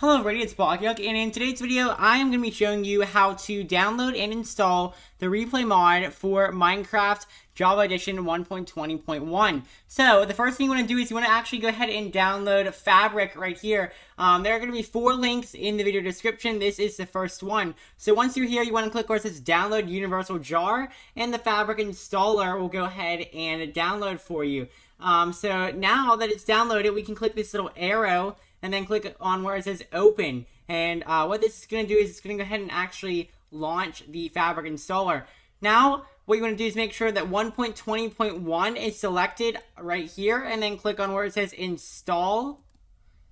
Hello everybody, it's Blocky Duck, and in today's video, I am going to be showing you how to download and install the replay mod for Minecraft Java Edition 1.20.1. So, the first thing you want to do is you want to actually go ahead and download Fabric right here. Um, there are going to be four links in the video description. This is the first one. So, once you're here, you want to click where it says Download Universal Jar, and the Fabric installer will go ahead and download for you. Um, so, now that it's downloaded, we can click this little arrow and then click on where it says open. And uh, what this is going to do is it's going to go ahead and actually launch the Fabric installer. Now, what you want to do is make sure that 1.20.1 is selected right here, and then click on where it says install.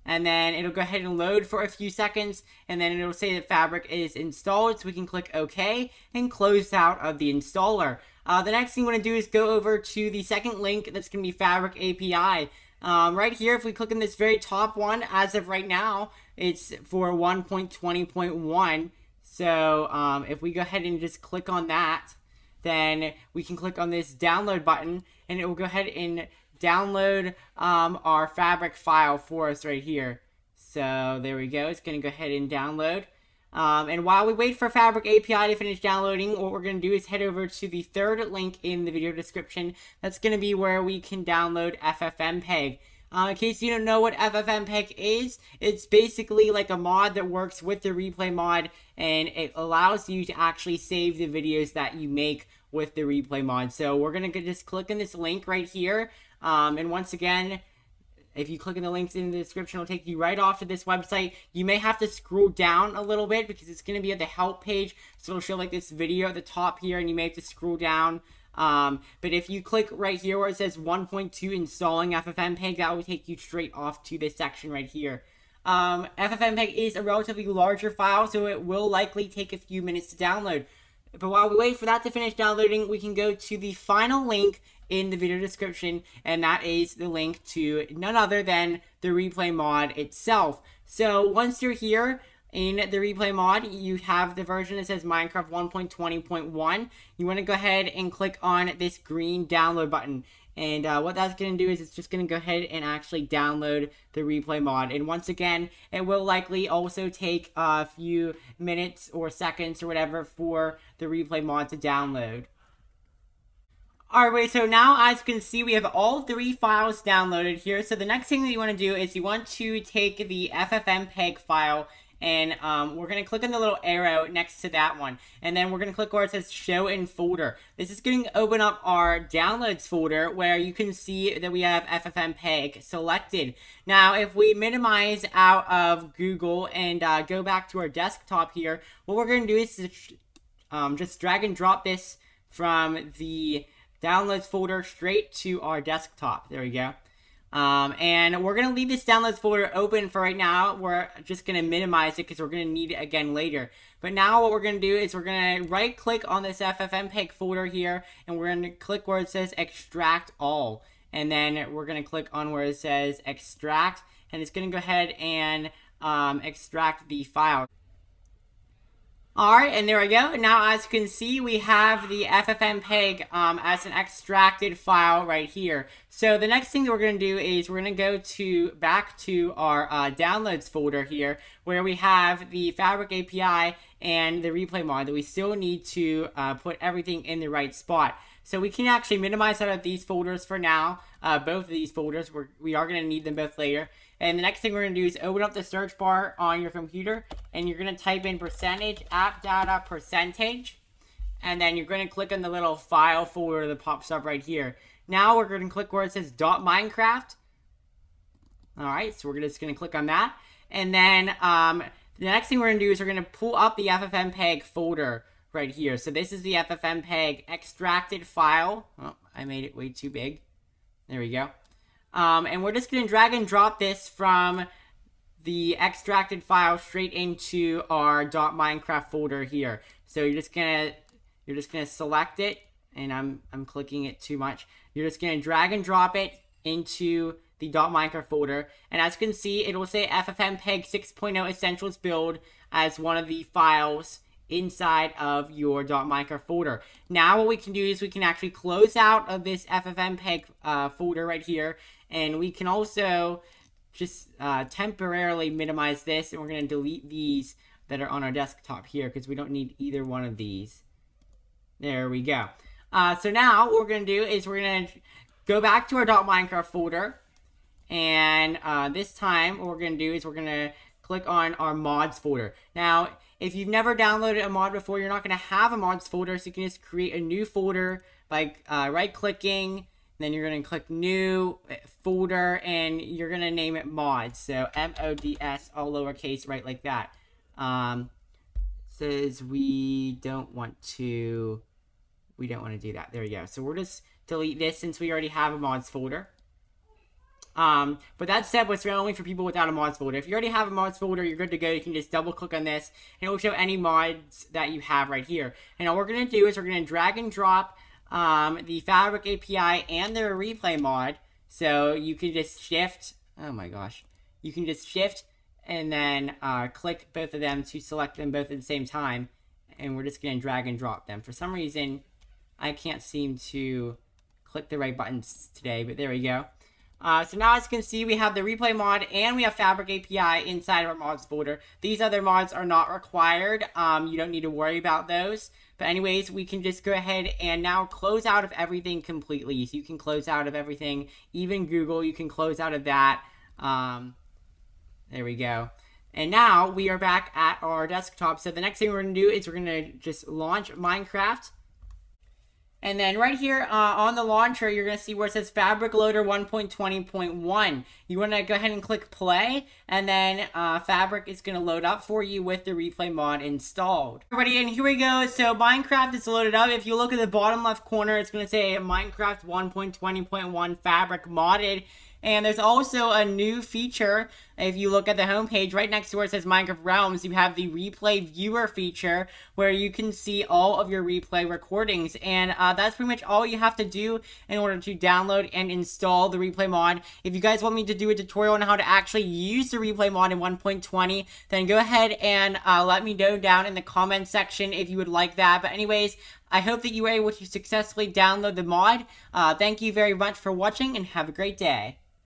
And then it'll go ahead and load for a few seconds, and then it'll say that Fabric is installed, so we can click OK and close out of the installer. Uh, the next thing you want to do is go over to the second link that's going to be Fabric API. Um, right here, if we click on this very top one, as of right now, it's for 1.20.1. So um, if we go ahead and just click on that, then we can click on this download button, and it will go ahead and download um, our Fabric file for us right here. So there we go. It's going to go ahead and download. Um, and while we wait for Fabric API to finish downloading, what we're going to do is head over to the third link in the video description. That's going to be where we can download FFmpeg. Uh, in case you don't know what FFmpeg is, it's basically like a mod that works with the replay mod, and it allows you to actually save the videos that you make with the replay mod. So we're going to just click on this link right here, um, and once again, if you click on the links in the description, it'll take you right off to this website. You may have to scroll down a little bit because it's going to be at the help page. So it'll show like this video at the top here and you may have to scroll down. Um, but if you click right here where it says 1.2 installing FFmpeg, that will take you straight off to this section right here. Um, FFmpeg is a relatively larger file, so it will likely take a few minutes to download. But while we wait for that to finish downloading, we can go to the final link in the video description, and that is the link to none other than the replay mod itself. So once you're here, in the replay mod, you have the version that says Minecraft 1.20.1. You want to go ahead and click on this green download button. And uh, what that's going to do is it's just going to go ahead and actually download the replay mod. And once again, it will likely also take a few minutes or seconds or whatever for the replay mod to download. Alright, so now as you can see, we have all three files downloaded here. So the next thing that you want to do is you want to take the FFmpeg file and um, we're going to click on the little arrow next to that one. And then we're going to click where it says show in folder. This is going to open up our downloads folder where you can see that we have FFmpeg selected. Now, if we minimize out of Google and uh, go back to our desktop here, what we're going to do is um, just drag and drop this from the downloads folder straight to our desktop. There we go. Um, and we're going to leave this downloads folder open for right now. We're just going to minimize it because we're going to need it again later. But now what we're going to do is we're going to right click on this FFmpeg folder here and we're going to click where it says extract all. And then we're going to click on where it says extract and it's going to go ahead and um, extract the file. Alright, and there we go. Now, as you can see, we have the FFmpeg um, as an extracted file right here. So the next thing that we're going to do is we're going to go to back to our uh, downloads folder here, where we have the Fabric API and the replay mod that we still need to uh, put everything in the right spot. So we can actually minimize out of these folders for now, uh, both of these folders. We're, we are going to need them both later. And the next thing we're going to do is open up the search bar on your computer, and you're going to type in percentage app data percentage, and then you're going to click on the little file folder that pops up right here. Now we're going to click where it says .minecraft. All right, so we're just going to click on that. And then um, the next thing we're going to do is we're going to pull up the FFmpeg folder right here. So this is the FFmpeg extracted file. Oh, I made it way too big. There we go. Um, and we're just going to drag and drop this from the extracted file straight into our .minecraft folder here. So you're just going to you're just going to select it and I'm I'm clicking it too much. You're just going to drag and drop it into the .minecraft folder. And as you can see, it will say FFmpeg 6.0 Essentials build as one of the files inside of your .minecraft folder. Now what we can do is we can actually close out of this FFmpeg uh, folder right here, and we can also just uh, temporarily minimize this, and we're going to delete these that are on our desktop here, because we don't need either one of these. There we go. Uh, so now what we're going to do is we're going to go back to our .minecraft folder, and uh, this time what we're going to do is we're going to click on our mods folder. Now, if you've never downloaded a mod before, you're not going to have a mods folder, so you can just create a new folder by uh, right-clicking, then you're going to click new folder, and you're going to name it mods. So M-O-D-S, all lowercase, right like that. Um, says we don't want to, we don't want to do that. There we go. So we'll just delete this since we already have a mods folder. Um, but that said, what's only for people without a mods folder. If you already have a mods folder, you're good to go. You can just double click on this and it will show any mods that you have right here. And all we're going to do is we're going to drag and drop um, the Fabric API and the replay mod. So you can just shift, oh my gosh, you can just shift and then uh, click both of them to select them both at the same time. And we're just going to drag and drop them. For some reason, I can't seem to click the right buttons today, but there we go. Uh, so now as you can see, we have the replay mod and we have Fabric API inside of our mods folder. These other mods are not required. Um, you don't need to worry about those. But anyways, we can just go ahead and now close out of everything completely. So you can close out of everything, even Google, you can close out of that. Um, there we go. And now we are back at our desktop. So the next thing we're going to do is we're going to just launch Minecraft. And then right here uh, on the launcher, you're going to see where it says Fabric Loader 1.20.1. You want to go ahead and click play, and then uh, Fabric is going to load up for you with the replay mod installed. Alrighty, and here we go. So Minecraft is loaded up. If you look at the bottom left corner, it's going to say Minecraft 1.20.1 Fabric modded. And there's also a new feature. If you look at the homepage, right next to where it says Minecraft Realms, you have the replay viewer feature where you can see all of your replay recordings. And uh, that's pretty much all you have to do in order to download and install the replay mod. If you guys want me to do a tutorial on how to actually use the replay mod in 1.20, then go ahead and uh, let me know down in the comment section if you would like that. But anyways, I hope that you were able to successfully download the mod. Uh, thank you very much for watching and have a great day.